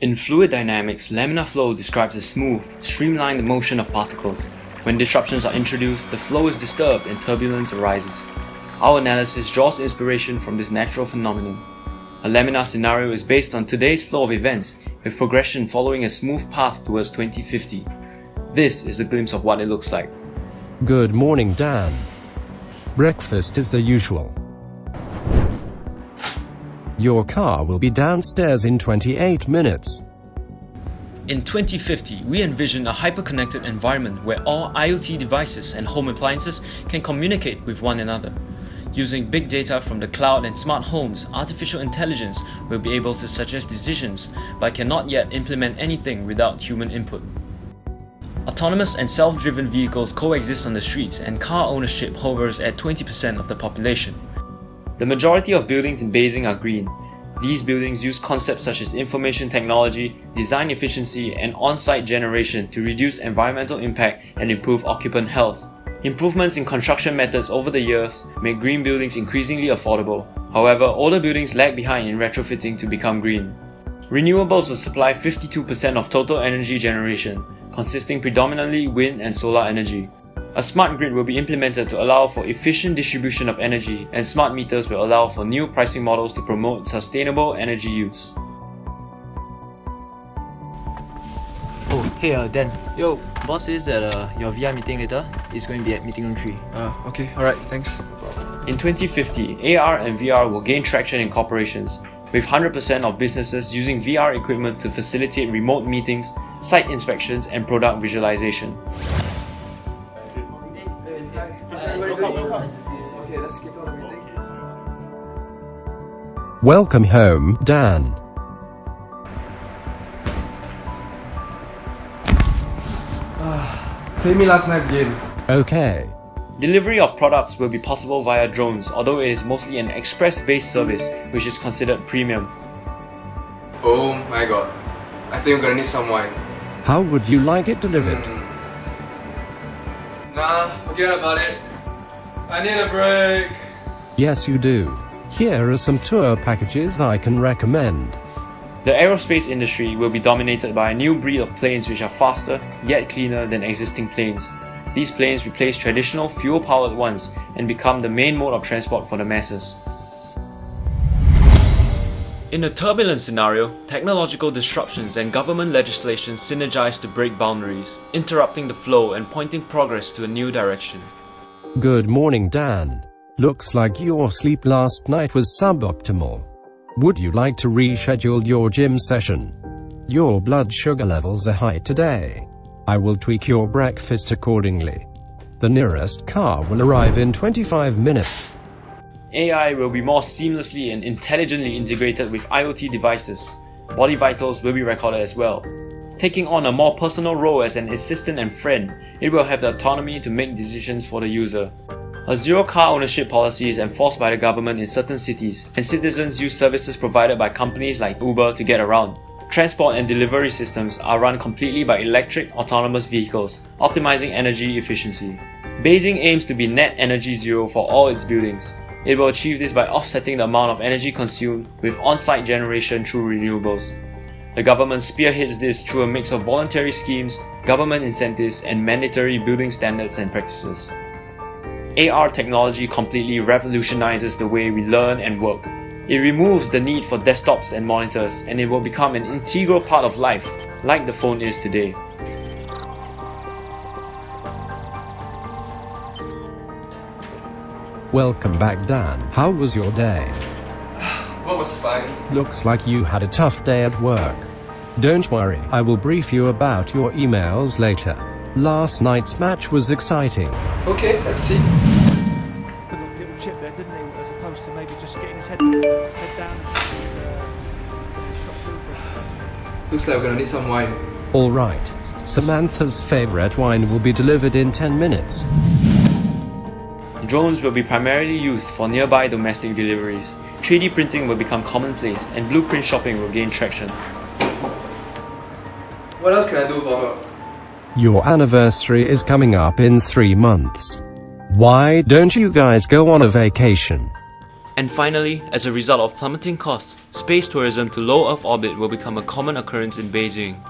In fluid dynamics, laminar flow describes a smooth, streamlined motion of particles. When disruptions are introduced, the flow is disturbed and turbulence arises. Our analysis draws inspiration from this natural phenomenon. A laminar scenario is based on today's flow of events, with progression following a smooth path towards 2050. This is a glimpse of what it looks like. Good morning, Dan. Breakfast is the usual. Your car will be downstairs in 28 minutes. In 2050, we envision a hyper-connected environment where all IoT devices and home appliances can communicate with one another. Using big data from the cloud and smart homes, artificial intelligence will be able to suggest decisions but cannot yet implement anything without human input. Autonomous and self-driven vehicles coexist on the streets and car ownership hovers at 20% of the population. The majority of buildings in Beijing are green. These buildings use concepts such as information technology, design efficiency, and on-site generation to reduce environmental impact and improve occupant health. Improvements in construction methods over the years make green buildings increasingly affordable. However, older buildings lag behind in retrofitting to become green. Renewables will supply 52% of total energy generation, consisting predominantly wind and solar energy. A smart grid will be implemented to allow for efficient distribution of energy, and smart meters will allow for new pricing models to promote sustainable energy use. Oh, hey, uh, Dan. Yo. Boss says that uh, your VR meeting later is going to be at meeting room 3. Uh, okay, alright, thanks. In 2050, AR and VR will gain traction in corporations, with 100% of businesses using VR equipment to facilitate remote meetings, site inspections, and product visualization. Welcome home, Dan. Play me last night's game. Okay. Delivery of products will be possible via drones, although it is mostly an express-based service, which is considered premium. Oh my god. I think I'm gonna need some wine. How would you like it delivered? Mm. Nah, forget about it. I need a break. Yes, you do. Here are some tour packages I can recommend. The aerospace industry will be dominated by a new breed of planes which are faster, yet cleaner than existing planes. These planes replace traditional fuel-powered ones and become the main mode of transport for the masses. In a turbulent scenario, technological disruptions and government legislation synergize to break boundaries, interrupting the flow and pointing progress to a new direction. Good morning, Dan. Looks like your sleep last night was suboptimal. Would you like to reschedule your gym session? Your blood sugar levels are high today. I will tweak your breakfast accordingly. The nearest car will arrive in 25 minutes. AI will be more seamlessly and intelligently integrated with IoT devices. Body vitals will be recorded as well. Taking on a more personal role as an assistant and friend, it will have the autonomy to make decisions for the user. A zero car ownership policy is enforced by the government in certain cities, and citizens use services provided by companies like Uber to get around. Transport and delivery systems are run completely by electric autonomous vehicles, optimizing energy efficiency. Beijing aims to be net energy zero for all its buildings. It will achieve this by offsetting the amount of energy consumed with on-site generation through renewables. The government spearheads this through a mix of voluntary schemes, government incentives, and mandatory building standards and practices. AR technology completely revolutionizes the way we learn and work. It removes the need for desktops and monitors, and it will become an integral part of life, like the phone is today. Welcome back, Dan. How was your day? What was fine? Looks like you had a tough day at work. Don't worry, I will brief you about your emails later. Last night's match was exciting. Okay, let's see. Put little chip there, didn't he? As opposed to maybe just getting his head, head down uh. Looks like we're gonna need some wine. Alright. Samantha's favorite wine will be delivered in 10 minutes. Drones will be primarily used for nearby domestic deliveries. 3D printing will become commonplace, and blueprint shopping will gain traction. What else can I do for her? Your anniversary is coming up in three months. Why don't you guys go on a vacation? And finally, as a result of plummeting costs, space tourism to low Earth orbit will become a common occurrence in Beijing.